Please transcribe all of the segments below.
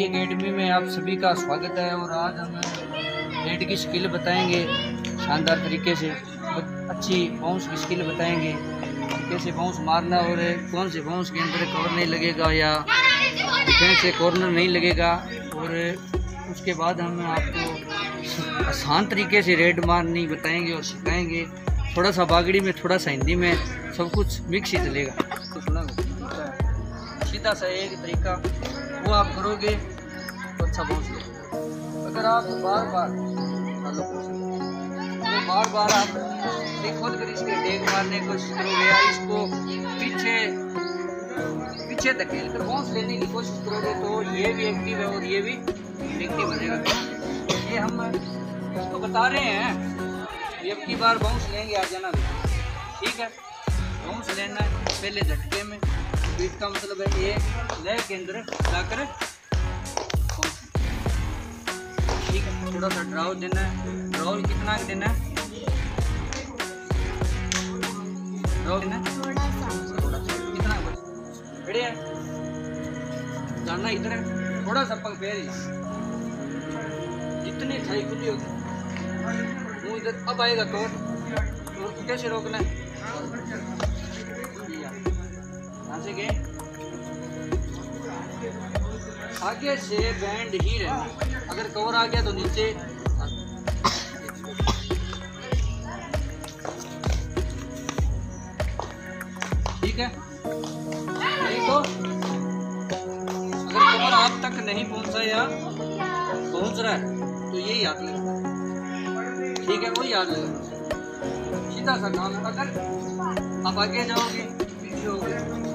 Kabaddi academy में आप सभी का स्वागत है और आज हम रेड की स्किल बताएँगे शानदार तरीके से। अच्छी बाउंस की स्किल बताएँगे। कैसे बाउंस मारना और कौन से बाउंस के अंदर कवर नहीं लगेगा या डिफेंस से कॉर्नर नहीं लगेगा और उसके बाद हम आपको आसान तरीके से रेड मारनी बताएँगे और सिखाएँगे। थोड़ा सा बागड़ी में, थोड़ा सा हिंदी में सब कुछ मिक्स ही चलेगा। तो सीधा सा एक तरीका वो आप करोगे तो अच्छा पहुँच लो। अगर आप बार बार तो बार बार आप खोल कर इसके डेग मारने की कोशिश करोगे या इसको पीछे पीछे धकेल कर बाउंस लेने की कोशिश करोगे तो ये भी एक्टिव है और ये भी एक्टिव बनेगा। ये हम तो बता रहे हैं। ये की बार बाउंस लेंगे आ जाना ठीक है? बाउंस लेना है, पहले झटके में। तो इसका मतलब है ये लय के अंदर जाकर ठीक है थोड़ा सा ड्राउ देना है। ड्राउल कितना देना है? ड्राउल देना कितना बढ़िया जानना इधर थोड़ा सा पग फेर जितनी थाई खुली होगी। मुँह इधर, अब आएगा तो कैसे रोकना है? से गए आगे से बैंड ही रहना। अगर कवर आ गया तो नीचे। ठीक है? देखो अगर कवर आप तक नहीं पहुँचा या पहुँच रहा है तो ये याद लगेगा ठीक है वो याद लगेगा सीधा सा काम अगर आप आगे जाओगे, पीछे होगे।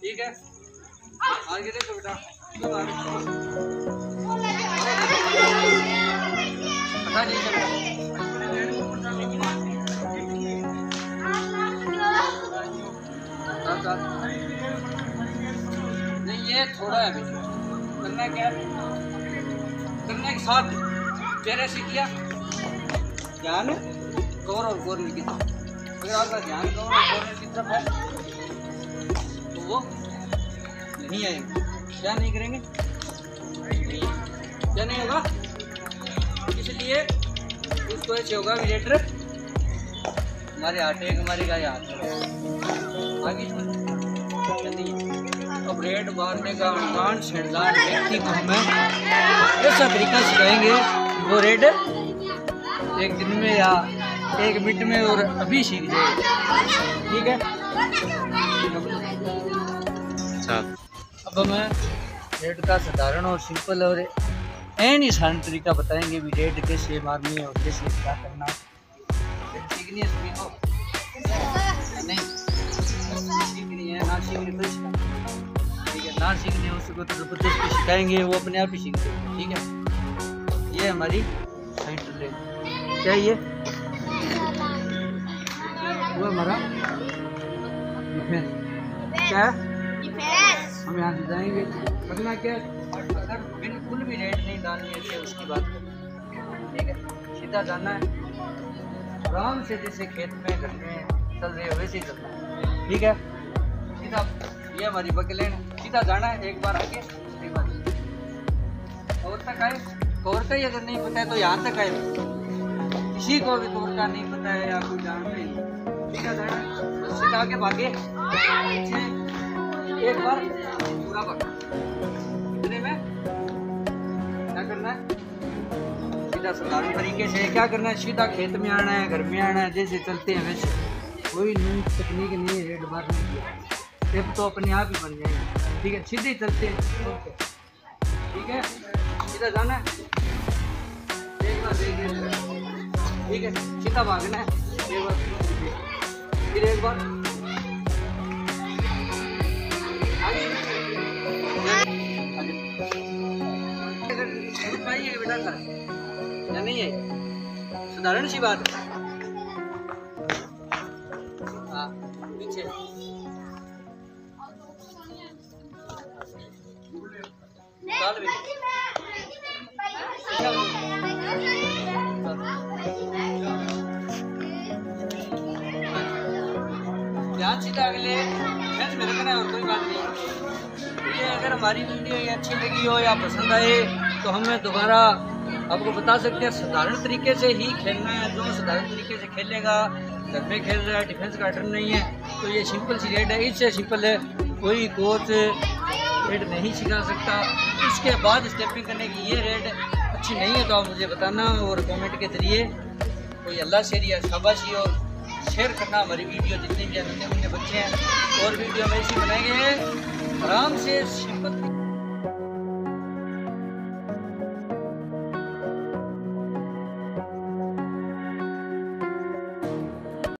ठीक है। आगे देखो बेटा। पता नहीं चल नहीं, ये थोड़ा है करना क्या? करने के साथ। तेरे से किया? ध्यान कवर और कॉर्नर की तरफ़ अगर आपका ध्यान कवर और कॉर्नर की तरफ़ है तो वो नहीं आएँगे। क्या नहीं करेंगे? क्या नहीं होगा? इसलिए उसको ऐसे होगा विजेटर हमारे हाथ एक हमारे का हाथ आगे अब रेड मारने का अनुमान शेरदान व्यक्ति को हमें ऐसा तरीका सिखाएँगे, वो रेड एक दिन में या एक मिनट में और अभी सीख जाएगा ठीक है? अच्छा। अब हमें रेड का साधारण और सिंपल और एन ही तरीका बताएँगे भी रेड कैसे मारनी है और कैसे क्या करना। सीखनी है सभी को नहीं। सीखनी है ना सीखनी तो ठीक है ना सीखनी है उसको तो सिखाएँगे वो अपने आप ही सीखते ठीक है? ये हमारी क्या वो हमारा? क्या? हम यहाँ से जाएँगे। करना क्या अगर बिल्कुल भी रेट नहीं डालनी है तो उसकी बात ठीक है? सीधा जाना है। आराम से जैसे खेत में घर में चल रहे हो, वैसे ही चलना ठीक है? सीधा, ये हमारी बकलेन सीधा जाना है एक बार आगे एक बार और तक आए? और का ही अगर नहीं पता है तो यहाँ तक आए। किसी को भी तोड़ का नहीं पता है कोई जान नहीं। ठीक है उससे आगे, भागे। एक बार पूरा भागा इतने में। क्या करना है? तरीके से। क्या करना है? सीधा खेत में आना है, घर में आना है, जैसे चलते हैं वैसे। कोई नई तकनीक नहीं है रेड बार नहीं किया तो अपने आप ही बन जाएँगे ठीक है, सीधे चलते हैं। ठीक है? सीधा जाना है। ठीक है सीधा भागना है। एक बार फिर एक बार। या नहीं है, साधारण सी बात है। पीछे। अगले। फ्रेंड्स में रखना है और कोई बात नहीं। ये अगर हमारी वीडियो ये अच्छी लगी हो या पसंद आए तो हमें दोबारा आपको बता सकते हैं, साधारण तरीके से ही खेलना है। जो साधारण तरीके से खेलेगा, घर में खेल रहा है डिफेंस का डर नहीं है। तो ये सिंपल सी रेड है, इससे सिंपल है, कोई कोच रेड नहीं सिखा सकता। इसके बाद स्टेपिंग करने की ये रेड अच्छी नहीं है तो आप मुझे बताना और कमेंट के ज़रिए। कोई अल्लाह शेर या शाबाशी और शेयर करना हमारी वीडियो जितने भी नन्हे बच्चे हैं, और वीडियो में इसी बनाएँगे। आराम से सिंपल